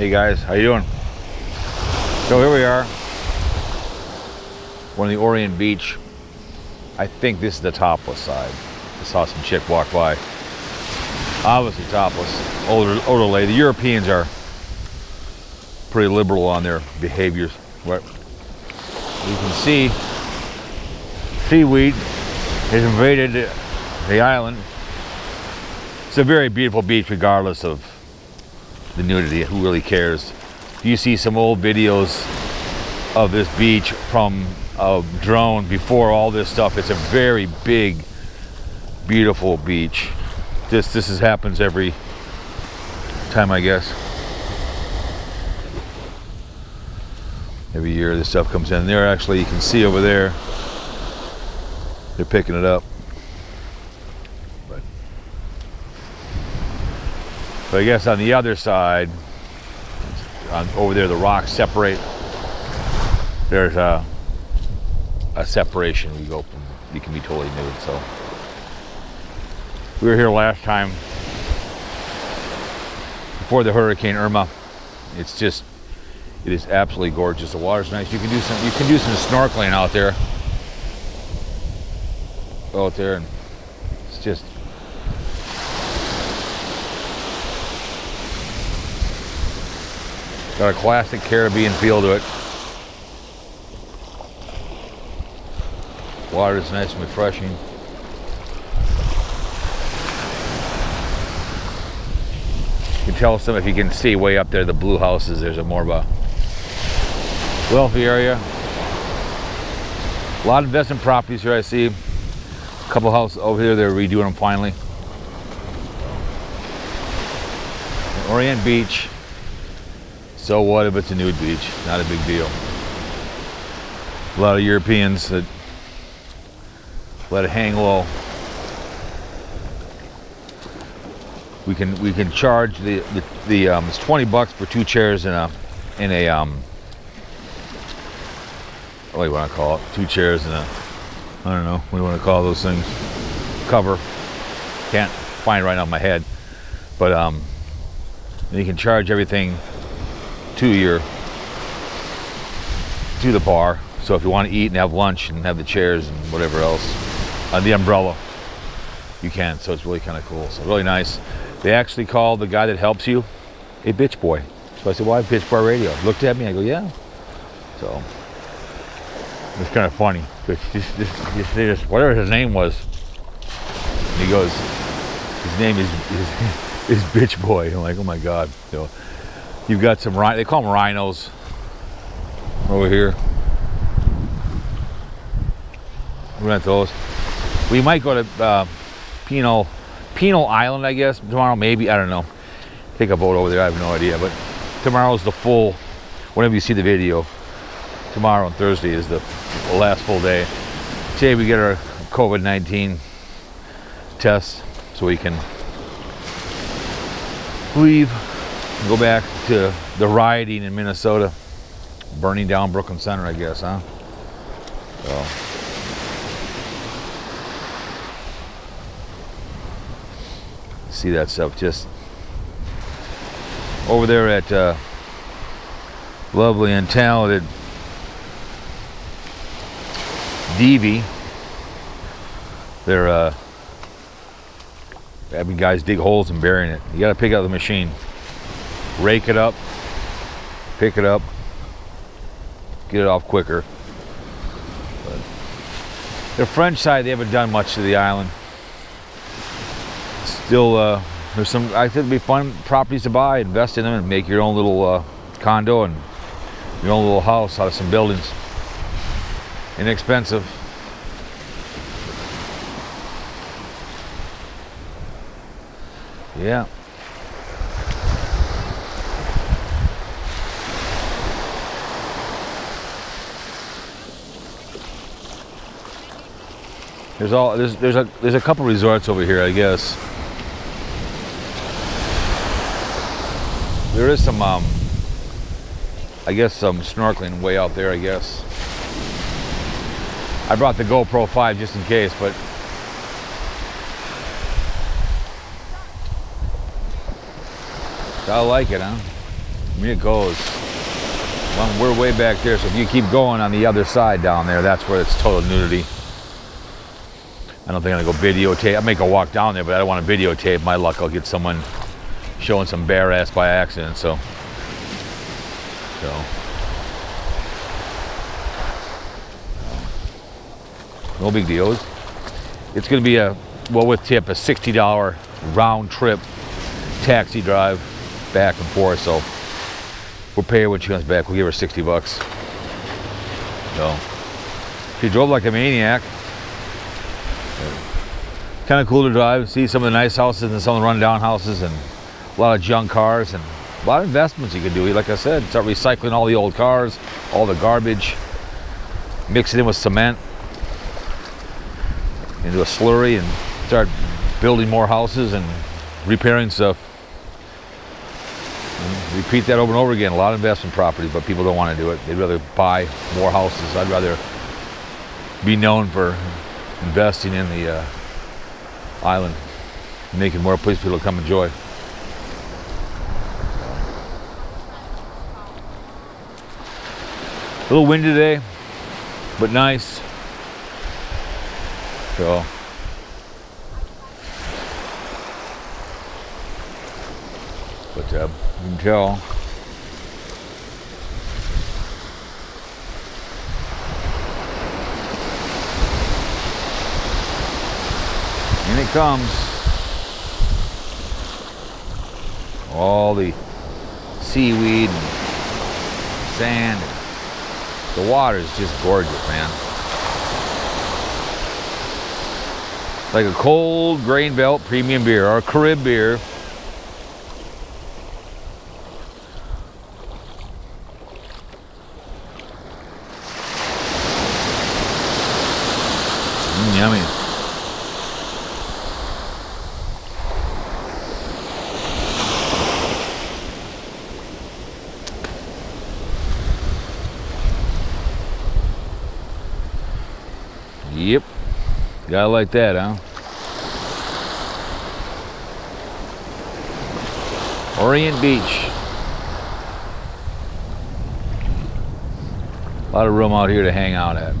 Hey guys, how you doing? So here we are. We're on the Orient Beach. I think this is the topless side. I saw some chick walk by. Obviously topless. Older older lady. The Europeans are pretty liberal on their behaviors. What you can see seaweed has invaded the island. It's a very beautiful beach regardless of the nudity. Who really cares? You see some old videos of this beach from a drone before all this stuff. It's a very big, beautiful beach. This this is, happens every time, I guess. Every year this stuff comes in. There actually you can see over there. They're picking it up. But I guess on the other side, on, over there the rocks separate. There's a a separation. You go from you can be totally nude. So we were here last time before the Hurricane Irma. It's just it is absolutely gorgeous. The water's nice. You can do some you can do some snorkeling out there. Out there and it's just got a classic Caribbean feel to it. Water is nice and refreshing. You can tell some if you can see way up there the blue houses. There's a more of a wealthy area. A lot of investment properties here I see. A couple houses over here, they're redoing them finally. Orient Beach. So what if it's a nude beach? Not a big deal. A lot of Europeans that let it hang low. We can we can charge the the, the um, it's 20 bucks for two chairs in a in a um what do you want to call it? Two chairs and a I don't know what do you want to call those things? Cover. Can't find right off my head, but um you can charge everything to your to the bar. So if you want to eat and have lunch and have the chairs and whatever else, on the umbrella. You can, so it's really kind of cool. So really nice. They actually called the guy that helps you a bitch boy. So I said, why bitch boy radio? Looked at me, I go, yeah. So it's kind of funny. Just, just whatever his name was. He goes, his name is, is, is bitch boy. I'm like, oh my God. So you've got some, they call them rhinos over here. Rent those. We might go to uh, Pinel, Pinel Island, I guess, tomorrow, maybe. I don't know. Take a boat over there, I have no idea. But tomorrow's the full, whenever you see the video, tomorrow and Thursday is the last full day. Today we get our COVID 19 test so we can leave go back to the rioting in Minnesota, burning down Brooklyn Center, I guess, huh? So. see that stuff just over there at uh, lovely and talented Divi. They're uh, having guys dig holes and burying it. You got to pick up the machine, rake it up, pick it up, get it off quicker. But the French side, they haven't done much to the island still uh, there's some I think it'd be fun properties to buy, invest in them, and make your own little uh, condo and your own little house out of some buildings. Inexpensive. Yeah. There's all there's there's a there's a couple resorts over here, I guess. There is some, um, I guess, some snorkeling way out there, I guess. I brought the GoPro 5 just in case, but I like it, huh? Mean, it goes. Well, we're way back there, so if you keep going on the other side down there, that's where it's total nudity. I don't think I'm gonna go videotape. I may go walk down there, but I don't want to videotape. My luck, I'll get someone showing some bare ass by accident. So, so no big deals. It's gonna be a well with tip a sixty dollar round trip taxi drive back and forth. So we'll pay her when she comes back. We'll give her sixty bucks. So she drove like a maniac kind of cool to drive, see some of the nice houses and some of the rundown houses and a lot of junk cars and a lot of investments you can do. Like I said, start recycling all the old cars, all the garbage, mix it in with cement into a slurry and start building more houses and repairing stuff. And repeat that over and over again. A lot of investment properties, but people don't want to do it. They'd rather buy more houses. I'd rather be known for investing in the uh, island, making more place people come enjoy. A little windy today, but nice. So, but uh, you can tell. It comes. All the seaweed and sand. and The water is just gorgeous, man. Like a cold grain belt premium beer or a Carib beer. Yep. Guy like that, huh? Orient Beach. A lot of room out here to hang out at.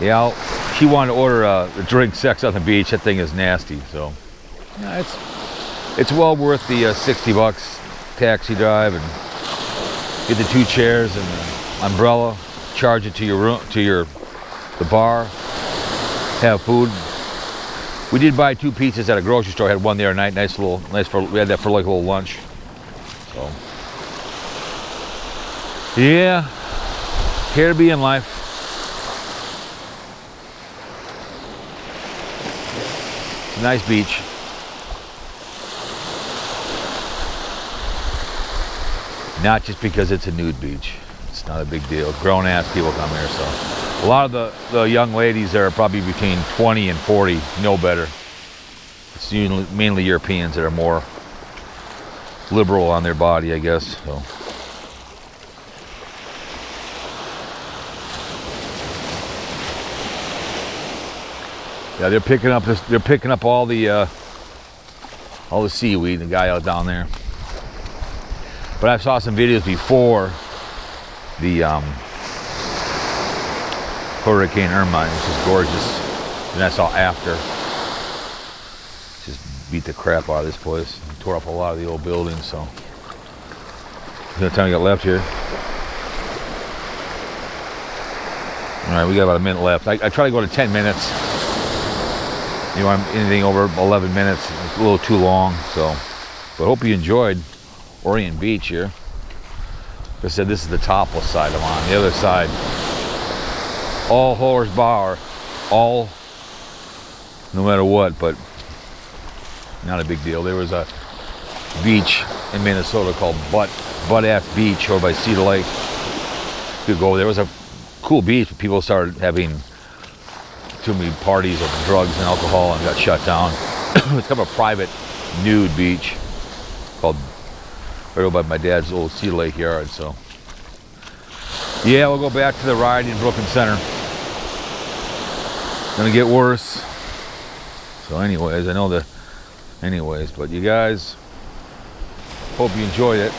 Yeah, she wanted to order a, a, drink sex on the beach. That thing is nasty. So, yeah, it's it's well worth the uh, 60 bucks taxi drive and get the two chairs and the umbrella charge it to your room, to your the bar, have food. We did buy two pizzas at a grocery store. Had one the other night. Nice little, nice for we had that for like a little lunch. So, yeah, Caribbean life. Nice beach. Not just because it's a nude beach not a big deal. Grown ass people come here, so a lot of the, the young ladies there are probably between 20 and 40, no better. It's usually, mainly Europeans that are more liberal on their body, I guess. So. Yeah, they're picking up this. They're picking up all the uh, all the seaweed. The guy out down there. But I saw some videos before the um, Hurricane Irma, which is gorgeous. And that's all after. Just beat the crap out of this place. Tore up a lot of the old buildings, so. The time we got left here. All right, we got about a minute left. I, I try to go to 10 minutes. You know, anything over 11 minutes, it's a little too long. So, but hope you enjoyed Orient Beach here. I said, this is the topless side I'm on. The other side, all horse bar, all, no matter what, but not a big deal. There was a beach in Minnesota called Butt, Butt Ass Beach over by Cedar Lake. You go there. was a cool beach, but people started having too many parties of drugs and alcohol and got shut down. it's kind of a private nude beach called right over by my dad's old Cedar Lake yard. So, yeah, we'll go back to the ride in Brooklyn Center. Gonna get worse. So, anyways, I know the, anyways, but you guys, Hope you enjoyed it.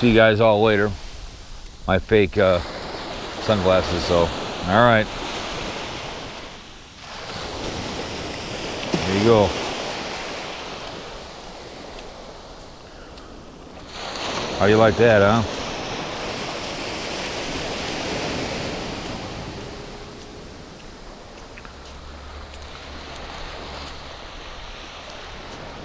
See you guys all later. My fake uh, sunglasses, so, all right. There you go. How you like that, huh?